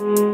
mm you.